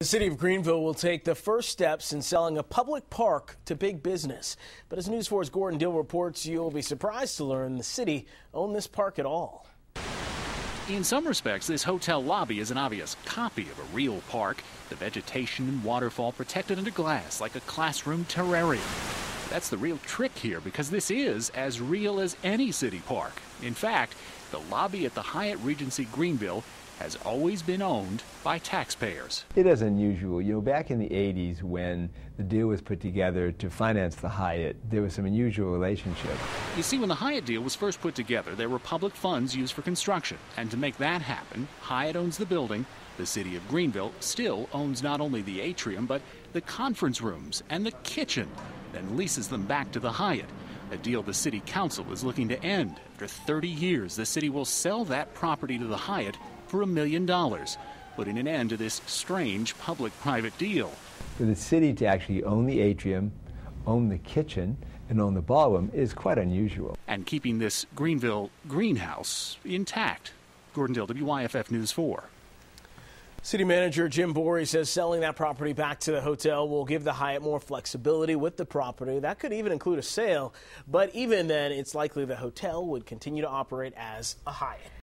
The city of Greenville will take the first steps in selling a public park to big business. But as News 4's Gordon Dill reports, you'll be surprised to learn the city owned this park at all. In some respects, this hotel lobby is an obvious copy of a real park. The vegetation and waterfall protected under glass like a classroom terrarium. That's the real trick here because this is as real as any city park. In fact, the lobby at the Hyatt Regency Greenville has always been owned by taxpayers. It is unusual. You know, back in the 80s when the deal was put together to finance the Hyatt, there was some unusual relationship. You see, when the Hyatt deal was first put together, there were public funds used for construction. And to make that happen, Hyatt owns the building. The city of Greenville still owns not only the atrium, but the conference rooms and the kitchen, then leases them back to the Hyatt. A deal the city council is looking to end. After 30 years, the city will sell that property to the Hyatt for a million dollars, putting an end to this strange public private deal. For the city to actually own the atrium, own the kitchen, and own the ballroom is quite unusual. And keeping this Greenville greenhouse intact. Gordon Dill, WYFF News 4. City Manager Jim Borey says selling that property back to the hotel will give the Hyatt more flexibility with the property. That could even include a sale, but even then, it's likely the hotel would continue to operate as a Hyatt.